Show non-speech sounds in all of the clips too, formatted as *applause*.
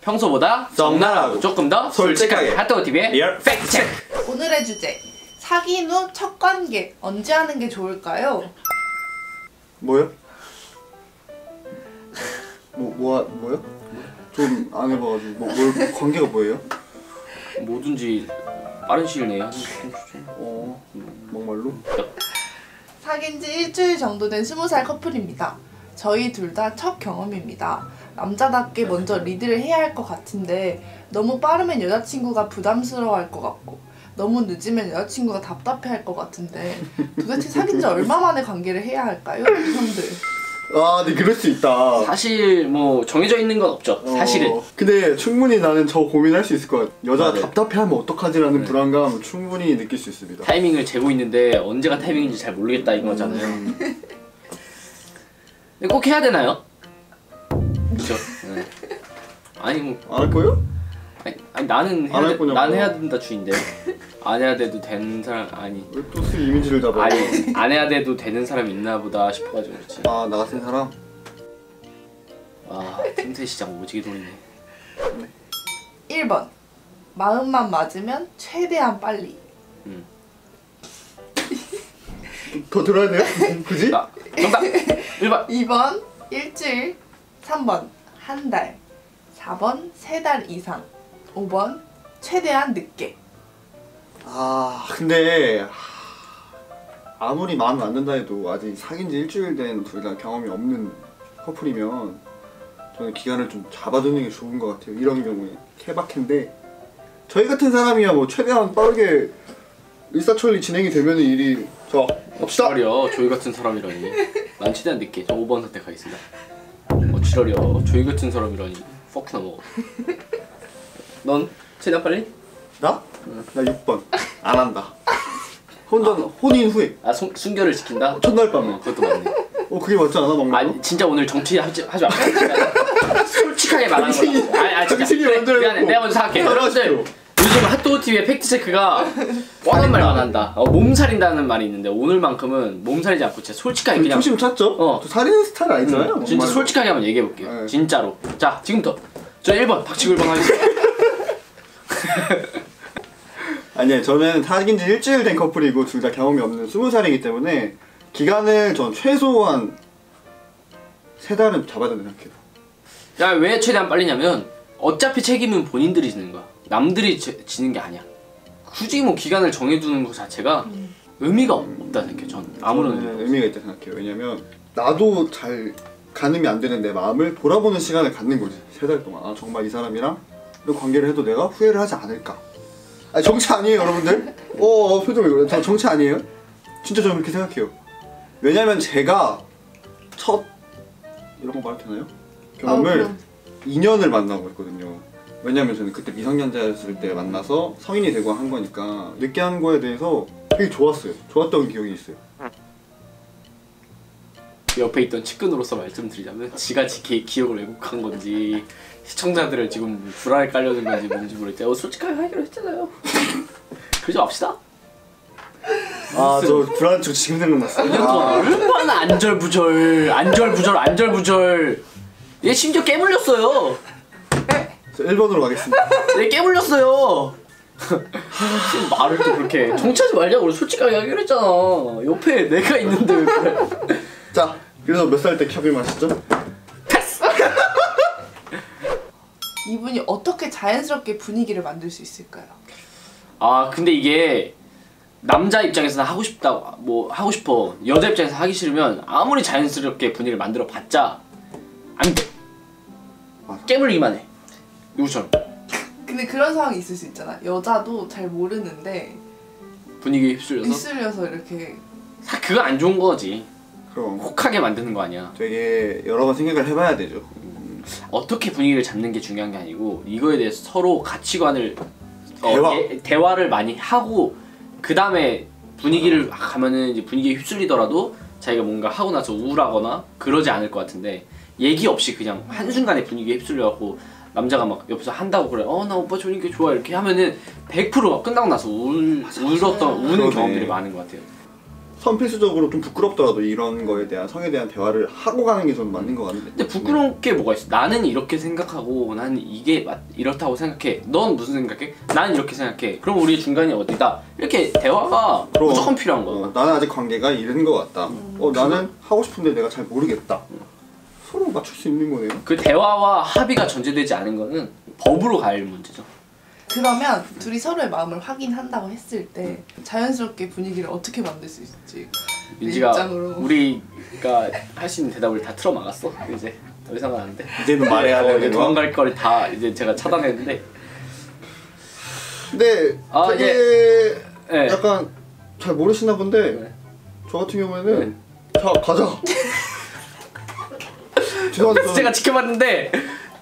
평소보다 적나라하고 조금 더 솔직하게 솔직하게 핫도그 TV의 real fact 체크. 오늘의 주제 사귄 후 첫 관계 언제 하는 게 좋을까요? 뭐요? 뭐, 뭐, 뭐요? 좀 안 해봐가지고 뭐, 뭘, 관계가 뭐예요? 뭐든지 빠른 시일 내에 하는 게 좋죠. 어, 막말로? 사귄 지 일주일 정도 된 20살 커플입니다. 저희 둘 다 첫 경험입니다. 남자답게 먼저 리드를 해야 할 것 같은데 너무 빠르면 여자친구가 부담스러워 할 것 같고 너무 늦으면 여자친구가 답답해 할 것 같은데 도대체 사귄 지 얼마 만에 관계를 해야 할까요? 형들. 아, 근데 그럴 수 있다. 사실 뭐 정해져 있는 건 없죠. 사실은 어, 근데 충분히 나는 저 고민할 수 있을 것 같아. 여자가 아, 네. 답답해하면 어떡하지라는 네. 불안감 충분히 느낄 수 있습니다. 타이밍을 재고 있는데 언제가 타이밍인지 잘 모르겠다 이거잖아요. 음, 근데 꼭 해야 되나요? 아니 뭐 안 할 거예요? 아니, 아니, 나는 안할 해야 돼? 난 해야 된다 주인데 안 해야 돼도 되는 사람 아니 왜또술 이미지를 잡아? 아니 안 해야 돼도 되는 사람 있나 보다 싶어가지고 그렇지. 아, 나 같은 사람? 와 틈새 시장 오지게 돌리네. 1번 마음만 맞으면 최대한 빨리 더 들어야 돼요? 그지? 나 정답 1번 2번 *laughs* 일주일 3번 한달 4번 세달 이상 5번 최대한 늦게. 아 근데 하, 아무리 마음에 안 든다 해도 아직 사귄 지 일주일 된 둘 다 경험이 없는 커플이면 저는 기간을 좀 잡아두는 게 좋은 것 같아요. 이런 경우에. 케바케인데 저희 같은 사람이야 뭐 최대한 빠르게 일사천리 진행이 되면 일이 자 갑시다. 지랄이야 조이 같은 사람이라니. 난 최대한 늦게. 저 5번 선택하겠습니다. 어 지랄이야 조이 같은 사람이라니 퍽이나 먹어 넌 최대한 빨리? 나? 나 6번 안 한다 혼자 혼인 후에 아 송, 순결을 지킨다? 첫날 밤에 어, 그것도 맞네 어 그게 맞지 않아 막말 아니 진짜 오늘 정치 하지, 하지 마 솔직하게 말하는 거야 아니, 아니, 진짜. 당신이 그래, 미안해 내가 먼저 생각해 따라하십시오. 여러분들 요즘 핫도그 TV의 팩트체크가 뻔한 말만 한다 어, 몸살인다는 말이 있는데 오늘만큼은 몸살이지 않고 진짜 솔직하게 그냥 초심 찾죠? 어. 저 살인 스타일 아니잖아요 음, 진짜. 솔직하게 한번 얘기해 볼게요. 네. 진짜로. 자, 지금부터 저 1번 박치굴방 하겠습니다. *laughs* 아니요 저는 사귄 지 일주일 된 커플이고 둘 다 경험이 없는 스무 살이기 때문에 기간을 전 최소한 세 달은 잡아야 된다 생각해요 야, 왜 최대한 빨리냐면 어차피 책임은 본인들이 지는 거야. 남들이 지, 지는 게 아니야. 굳이 뭐 기간을 정해두는 것 자체가 의미가 없- 없다 생각해. 전 아무런 의미가 저는 의미가 있다 생각해요 왜냐면 나도 잘 가늠이 안 되는 내 마음을 돌아보는 시간을 갖는 거지 세 달 동안 아 정말 이 사람이랑 이런 관계를 해도 내가 후회를 하지 않을까 아니 정치 아니에요 여러분들? 어, 어 표정 왜 그래 저 정치 아니에요? 진짜 저는 그렇게 생각해요 왜냐면 제가 첫 이런 거 말해도 되나요? 경험을 아, 그럼. 2년을 만나고 있거든요. 왜냐면 저는 그때 미성년자였을 때 만나서 성인이 되고 한 거니까 늦게 한 거에 대해서 되게 좋았어요. 좋았던 기억이 있어요. 옆에 있던 측근으로서 말씀드리자면 지가 지 기, 기억을 왜곡한 건지 시청자들을 지금 불안에 깔려는 건지 뭔지 모르겠는데 어, 솔직하게 하기로 했잖아요. *laughs* 그러지 맙시다. 아 저 불안 저 지금 생각났어요. 이년 동안 얼마나 안절부절 안절부절 안절부절 얘 심지어 깨물렸어요 저 1번으로 가겠습니다. 얘 깨물렸어요 지금 말을 또 그렇게 정치하지 말자고 우리 솔직하게 하기로 했잖아 옆에 내가 있는데 왜 그래 자 그래서 몇 살 때 캡을 마셨죠? *laughs* 이분이 어떻게 자연스럽게 분위기를 만들 수 있을까요? 아 근데 이게 남자 입장에서는 하고 싶다 뭐 하고 싶어 여자 입장에서 하기 싫으면 아무리 자연스럽게 분위기를 만들어 봤자 안돼 맞아. 깨물리기만 해 누구처럼 근데 그런 상황이 있을 수 있잖아. 여자도 잘 모르는데 분위기에 휩쓸려서 휩쓸려서 이렇게 사 그거 안 좋은 거지 그럼. 혹하게 만드는 거 아니야. 되게 여러 번 생각을 해봐야 되죠. 어떻게 분위기를 잡는 게 중요한 게 아니고 이거에 대해서 서로 가치관을 어, 대화. 예, 대화를 많이 하고 그 다음에 분위기를 가면은 이제 분위기에 휩쓸리더라도 자기가 뭔가 하고 나서 우울하거나 그러지 않을 것 같은데 얘기 없이 그냥 한 순간에 분위기에 휩쓸려갖고 남자가 막 옆에서 한다고 그래. 어 나 오빠 저런 게 좋아. 이렇게 하면은 100% 끝나고 나서 울, 울었던 우는 그러네. 경험들이 많은 것 같아요 선필수적으로 좀 부끄럽더라도 이런 거에 대한 성에 대한 대화를 하고 가는 게 저는 맞는 것 같은데. 근데 부끄러운 게 뭐가 있어? 나는 이렇게 생각하고 나는 이게 맞, 이렇다고 생각해. 넌 무슨 생각해? 나는 이렇게 생각해. 그럼 우리 중간이 어디다? 이렇게 대화가 그럼. 무조건 필요한 거야. 어, 나는 아직 관계가 이른 것 같다. 어, 나는 하고 싶은데 내가 잘 모르겠다. 서로 맞출 수 있는 거네요. 그 대화와 합의가 전제되지 않은 거는 법으로 갈 문제죠. 그러면 둘이 서로의 마음을 확인한다고 했을 때 자연스럽게 분위기를 어떻게 만들 수 있을지 내 민지가 입장으로. 우리가 할 수 있는 대답을 다 틀어 막았어. 이제 더 이상은 안 돼. 이제는 말해야 어, 이제 되는 거. 도망갈 걸다 이제 제가 차단했는데. 근데 아, 되게 네. 약간 잘 모르시나 본데 네. 저 같은 경우에는 자 가자. *laughs* 저는 제가 지켜봤는데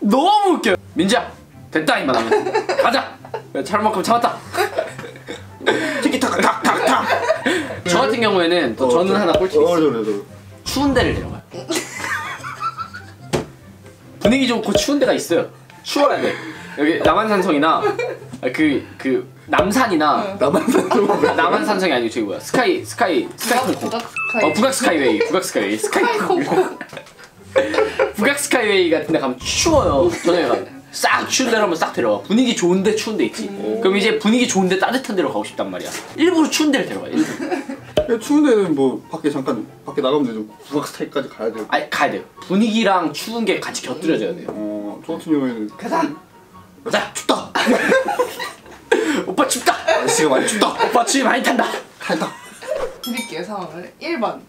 너무 웃겨. 민지야 됐다 이만 하면 가자. 잘만큼 참았다. 티키타카 탁탁탁. 저 같은 경우에는 또 저는 하나 꿀팁이 어, 있어요. 그래 그래. 추운 데를 데려가요. 분위기 좋고 추운 데가 있어요. 추워야 돼. 여기 남한산성이나 그그 남산이나 사는 남한산성이 아니고 저기 뭐야 스카이 스카이 스카이 북악 콩콩. 북악 스카이 어 북악 스카이웨이 북악 스카이웨이 스카이 스카이 콩콩 북악 스카이웨이 같은 데 가면 추워요. 저녁에 가면 싹 추운 데로 한번 싹 데려가. 분위기 좋은 데 추운 데 있지. 그럼 이제 분위기 좋은 데 따뜻한 데로 가고 싶단 말이야. 일부러 추운 데를 데려가. 일부러. 추운 데는 뭐 밖에 잠깐 밖에 나가면 되죠. 북악 스카이까지 가야 돼요. 아니 가야 돼요. 분위기랑 추운 게 같이 곁들여져야 돼요. 어, 저 같은 경우에는 가자 가자 춥다. *laughs* 오빠 춥다. 날씨가 많이 춥다. 오빠 추위 많이 탄다. 탈다. 드릴게요 상황을 1번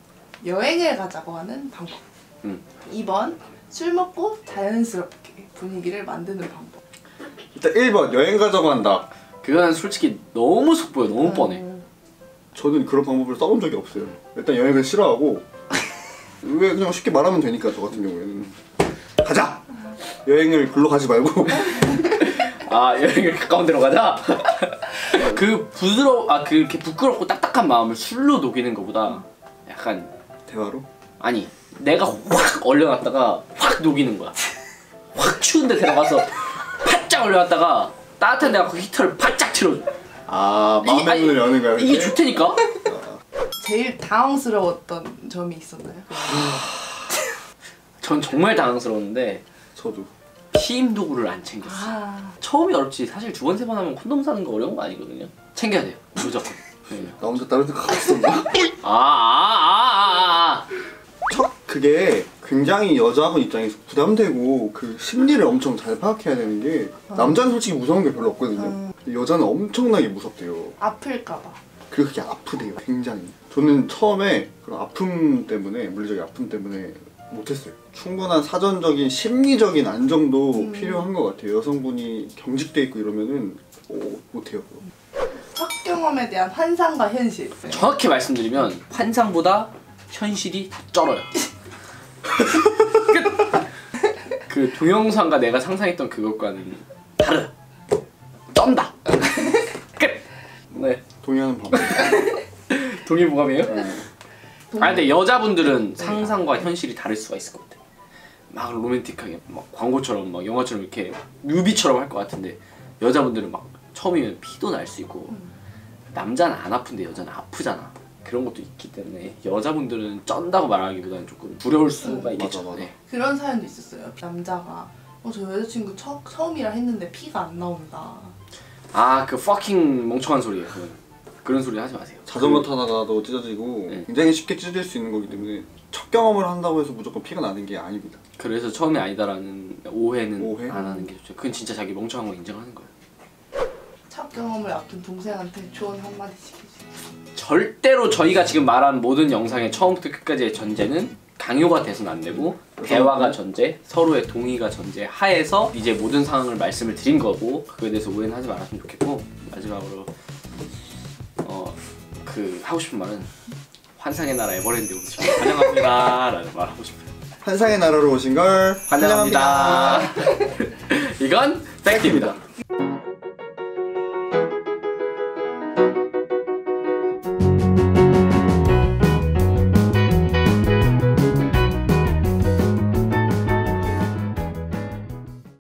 여행을 가자고 하는 방법 음. 2번 술 먹고 자연스럽게 분위기를 만드는 방법 일단 1번 여행 가자고 한다. 그건 솔직히 너무 속보여. 너무 뻔해. 음, 저는 그런 방법을 써본 적이 없어요. 일단 여행을 싫어하고 왜 그냥 쉽게 말하면 되니까 저 같은 경우에는 가자. 여행을 글로 가지 말고 *laughs* 아 여행을 가까운 데로 가자. *laughs* 그 부드러 아 그렇게 부끄럽고 딱딱한 마음을 술로 녹이는 것보다 약간 대화로. 아니 내가 확 얼려놨다가 확 녹이는 거야. 확 추운데 데려가서 바짝 얼려놨다가 따뜻한 데가 그 히터를 바짝 틀어줘. 아 이- 마음의 문을 여는 거야. 이게 이렇게? 좋다니까. 제일 당황스러웠던 점이 있었나요? 전 정말 당황스러웠는데 저도. 피임 도구를 안 챙겼어. 아 처음이 어렵지. 사실 두 번 세 번 하면 콘돔 사는 거 어려운 거 아니거든요. 챙겨야 돼요. 무조건. 네. 나 혼자 다른 데 가고 있었나? 아, 아, 아, 아, 아. 첫 그게 굉장히 여자분 입장에서 부담되고 그 심리를 엄청 잘 파악해야 되는 게 남자는 솔직히 무서운 게 별로 없거든요. 음. 근데 여자는 엄청나게 무섭대요. 아플까봐 그리고 그게 아프대요, 굉장히. 저는 처음에 그런 아픔 때문에 물리적인 아픔 때문에 못했어요. 충분한 사전적인 심리적인 안정도 음. 필요한 것 같아요. 여성분이 경직돼 있고 이러면은 오, 못해요. 그거. 첫 경험에 대한 환상과 현실 정확히 말씀드리면 환상보다 현실이 더 쩔어요. *laughs* 끝. 그 동영상과 내가 상상했던 그것과는 다르다. 쩐다. 끝. 네. 동의하는 방법. *laughs* 동의보감이에요? 동- 아 근데 여자분들은 상상과 현실이 다를 수가 있을 것 같아. 막 로맨틱하게 막 광고처럼 막 영화처럼 이렇게 뮤비처럼 할 것 같은데 여자분들은 막 처음이면 피도 날 수 있고 남자는 안 아픈데 여자는 아프잖아. 그런 것도 있기 때문에 여자분들은 쩐다고 말하기보다는 조금 두려울 수가 있겠죠. 맞아, 맞아. 네. 그런 사연도 있었어요 남자가 어 저 여자친구 처, 처음이라 했는데 피가 안 나온다 아 그 fucking 멍청한 소리예요. 그건. 그런 소리 하지 마세요. 자전거 타다가도 찢어지고 네. 굉장히 쉽게 찢어질 수 있는 거기 때문에 첫 경험을 한다고 해서 무조건 피가 나는 게 아닙니다. 그래서 처음에 아니다라는 오해는 오해? 안 하는 게 좋죠. 그건 진짜 자기 멍청한 거 인정하는 거예요. 첫 경험을 앞둔 동생한테 조언 한마디씩 절대로 저희가 지금 말한 모든 영상의 처음부터 끝까지의 전제는 강요가 돼서는 안 되고 대화가 전제, 서로의 동의가 전제 하에서 이제 모든 상황을 말씀을 드린 거고 그거에 대해서 오해는 하지 말았으면 좋겠고 마지막으로 어 그 하고 싶은 말은 환상의 나라 에버랜드 오시면 환영합니다 라는 *laughs* 말 하고 싶어요. 환상의 나라로 오신 걸 환영합니다. *laughs* 이건 팩트입니다.